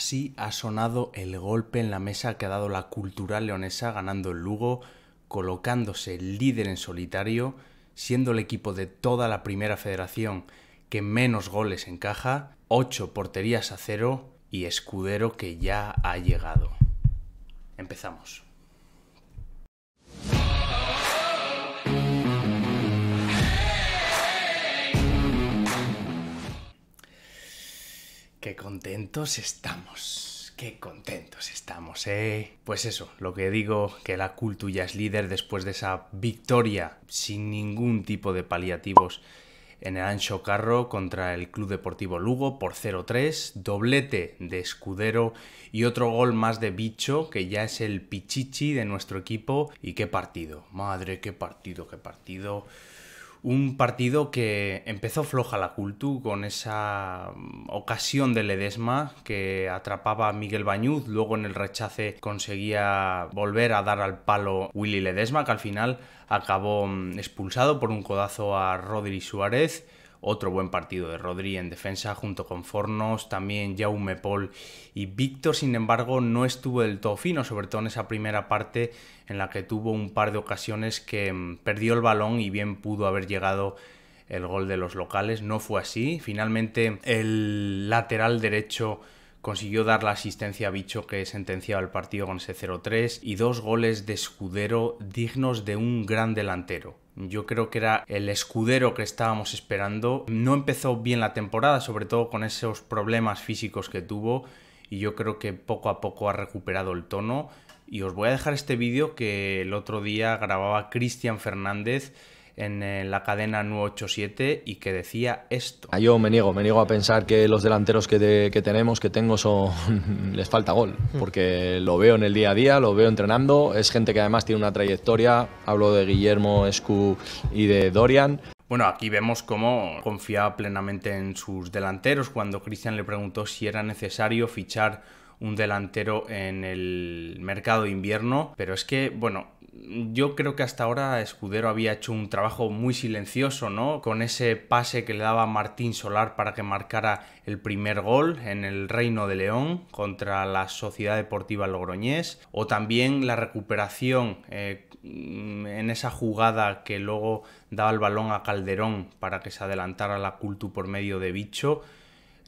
Así ha sonado el golpe en la mesa que ha dado la cultural leonesa ganando el Lugo, colocándose líder en solitario, siendo el equipo de toda la primera federación que menos goles encaja, 8 porterías a cero y Escudero que ya ha llegado. Empezamos. Qué contentos estamos. Qué contentos estamos, ¿eh? Pues eso, lo que digo, que la Cultu ya es líder después de esa victoria sin ningún tipo de paliativos en el Ancho Carro contra el Club Deportivo Lugo por 0-3, doblete de Escudero y otro gol más de Bicho, que ya es el pichichi de nuestro equipo. Y qué partido, madre, qué partido, qué partido. Un partido que empezó floja la Cultu con esa mm, ocasión de Ledesma que atrapaba a Miguel Bañuz, luego en el rechace conseguía volver a dar al palo Willy Ledesma que al final acabó mm, expulsado por un codazo a Rodri Suárez otro buen partido de Rodri en defensa junto con Fornos, también Jaume Paul y Víctor, sin embargo, no estuvo del todo fino, sobre todo en esa primera parte en la que tuvo un par de ocasiones que mm, perdió el balón y bien pudo haber llegado el gol de los locales. No fue así. Finalmente el lateral derecho consiguió dar la asistencia a Bicho que sentenciaba el partido con ese 0-3 y dos goles de escudero dignos de un gran delantero. Yo creo que era el escudero que estábamos esperando. No empezó bien la temporada, sobre todo con esos problemas físicos que tuvo y yo creo que poco a poco ha recuperado el tono. Y os voy a dejar este vídeo que el otro día grababa Cristian Fernández en la cadena 987 y que decía esto. Ah, yo me niego, me niego a pensar que los delanteros que, que tenemos, que tengo, son les falta gol, porque lo veo en el día a día, lo veo entrenando, es gente que además tiene una trayectoria, hablo de Guillermo Escu y de Dorian. Bueno, aquí vemos cómo confiaba plenamente en sus delanteros cuando Cristian le preguntó si era necesario fichar un delantero en el mercado de invierno, pero es que, bueno, yo creo que hasta ahora Escudero había hecho un trabajo muy silencioso, ¿no? Con ese pase que le daba Martín Solar para que marcara el primer gol en el Reino de León contra la Sociedad Deportiva Logroñés, o también la recuperación eh, en esa jugada que luego daba el balón a Calderón para que se adelantara la Cultu por medio de Bicho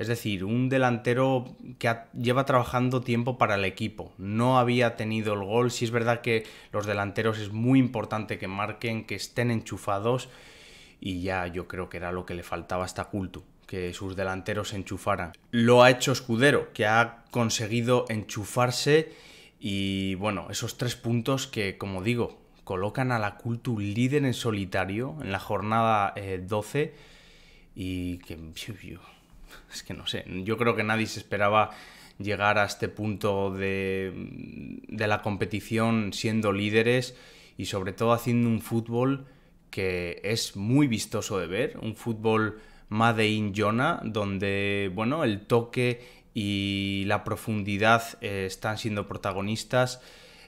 es decir, un delantero que lleva trabajando tiempo para el equipo. No había tenido el gol. Si es verdad que los delanteros es muy importante que marquen, que estén enchufados. Y ya yo creo que era lo que le faltaba a esta culto que sus delanteros se enchufaran. Lo ha hecho Escudero, que ha conseguido enchufarse y bueno, esos tres puntos que, como digo, colocan a la Cultu líder en solitario en la jornada 12 eh, y que es que no sé, yo creo que nadie se esperaba llegar a este punto de, la competición siendo líderes y sobre todo haciendo un fútbol que es muy vistoso de ver, un fútbol Made in Jona, donde bueno, el toque y la profundidad eh, están siendo protagonistas.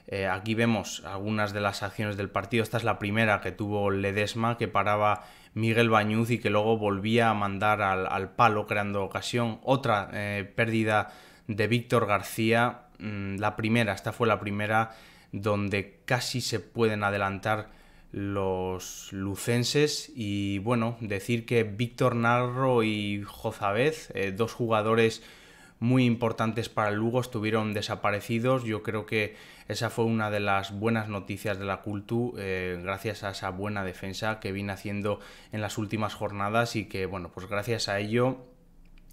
Eh, aquí vemos algunas de las acciones del partido. Esta es la primera que tuvo Ledesma, que paraba Miguel Bañuz y que luego volvía a mandar al, palo creando ocasión. Otra eh, pérdida de Víctor García. Mm, la primera, esta fue la primera donde casi se pueden adelantar los lucenses y bueno, decir que Víctor Narro y Jozabez, eh, dos jugadores muy importantes para el Lugo estuvieron desaparecidos. Yo creo que esa fue una de las buenas noticias de la Cultu, eh, gracias a esa buena defensa que viene haciendo en las últimas jornadas y que, bueno, pues gracias a ello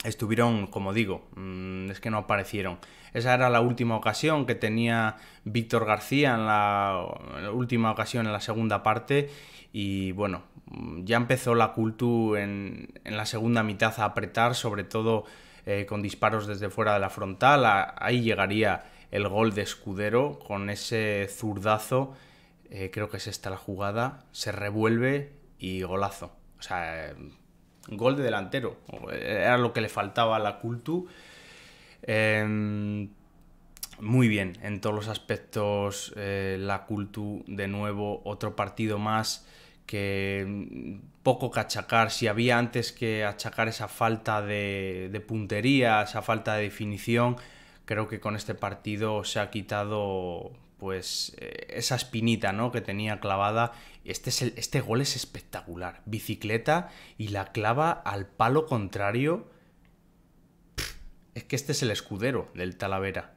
estuvieron, como digo, mm, es que no aparecieron. Esa era la última ocasión que tenía Víctor García en la, última ocasión en la segunda parte y bueno, ya empezó la Cultu en, en la segunda mitad a apretar, sobre todo eh, con disparos desde fuera de la frontal. ahí llegaría el gol de Escudero con ese zurdazo. Eh, creo que es esta la jugada. Se revuelve y golazo. O sea, eh, gol de delantero. Era lo que le faltaba a la Cultu. Em, muy bien, en todos los aspectos, la Cultu de nuevo, otro partido más que mm, poco que achacar, si había antes que achacar esa falta de, puntería, esa falta de definición, creo que con este partido se ha quitado pues eh, esa espinita ¿no? que tenía clavada. Este, es este gol es espectacular. Bicicleta y la clava al palo contrario. es que este es el escudero del Talavera.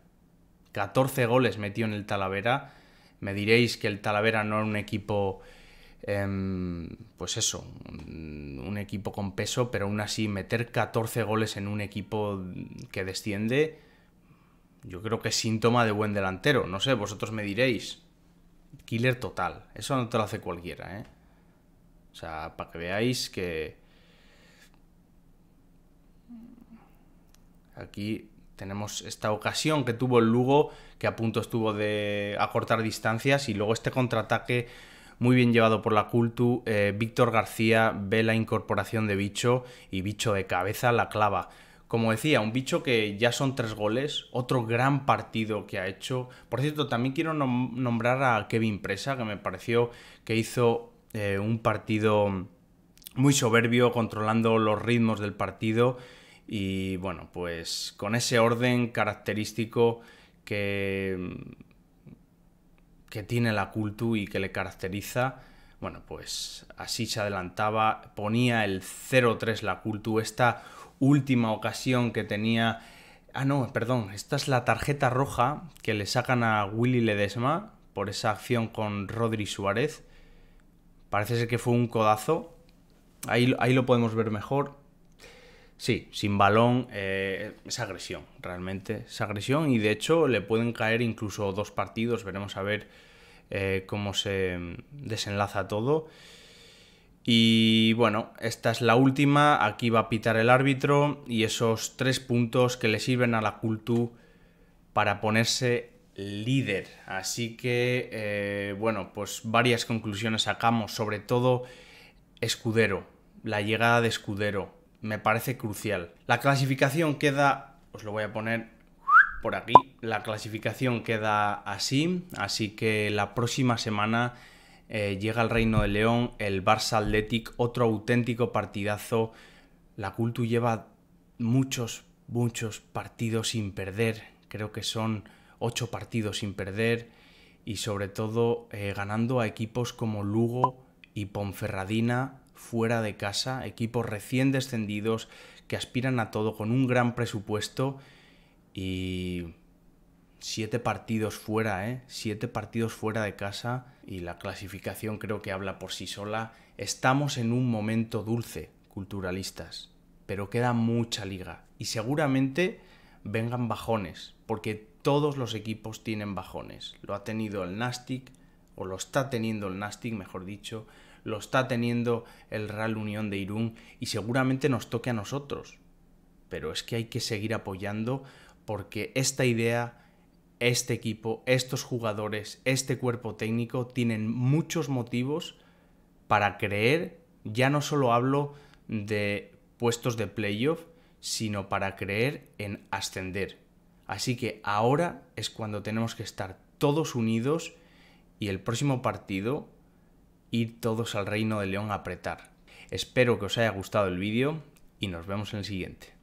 14 goles metió en el Talavera. Me diréis que el Talavera no era un equipo Em, pues eso, un, equipo con peso, pero aún así meter 14 goles en un equipo que desciende, yo creo que es síntoma de buen delantero. No sé, vosotros me diréis. Killer total. Eso no te lo hace cualquiera, ¿eh? O sea, para que veáis que... Aquí tenemos esta ocasión que tuvo el Lugo, que a punto estuvo de acortar distancias, y luego este contraataque muy bien llevado por la Cultu. Eh, Víctor García ve la incorporación de Bicho y Bicho de cabeza la clava. Como decía, un bicho que ya son tres goles, otro gran partido que ha hecho. Por cierto, también quiero nombrar a Kevin Presa, que me pareció que hizo eh, un partido muy soberbio, controlando los ritmos del partido. Y bueno, pues con ese orden característico que que tiene la Cultu y que le caracteriza, bueno, pues así se adelantaba, ponía el 0-3 la Cultu, esta última ocasión que tenía... Ah, no, perdón, esta es la tarjeta roja que le sacan a Willy Ledesma por esa acción con Rodri Suárez. Parece ser que fue un codazo. Ahí, ahí lo podemos ver mejor. Sí, sin balón eh, es agresión, realmente es agresión y de hecho le pueden caer incluso dos partidos, veremos a ver eh, cómo se desenlaza todo. Y bueno, esta es la última, aquí va a pitar el árbitro y esos tres puntos que le sirven a la Cultu para ponerse líder. Así que, eh, bueno, pues varias conclusiones sacamos, sobre todo Escudero, la llegada de Escudero me parece crucial. La clasificación queda, os lo voy a poner por aquí, la clasificación queda así, así que la próxima semana eh, llega al Reino de León el Barça Athletic, otro auténtico partidazo. La Cultu lleva muchos, muchos partidos sin perder, creo que son ocho partidos sin perder y sobre todo eh, ganando a equipos como Lugo y Ponferradina fuera de casa, equipos recién descendidos que aspiran a todo con un gran presupuesto y siete partidos fuera, ¿eh? Siete partidos fuera de casa y la clasificación creo que habla por sí sola. Estamos en un momento dulce, culturalistas, pero queda mucha liga y seguramente vengan bajones, porque todos los equipos tienen bajones. Lo ha tenido el Nastic, o lo está teniendo el Nastic, mejor dicho, lo está teniendo el Real Unión de Irún y seguramente nos toque a nosotros. Pero es que hay que seguir apoyando porque esta idea, este equipo, estos jugadores, este cuerpo técnico tienen muchos motivos para creer, ya no solo hablo de puestos de playoff, sino para creer en ascender. Así que ahora es cuando tenemos que estar todos unidos y el próximo partido ir todos al reino de León a apretar. Espero que os haya gustado el vídeo y nos vemos en el siguiente.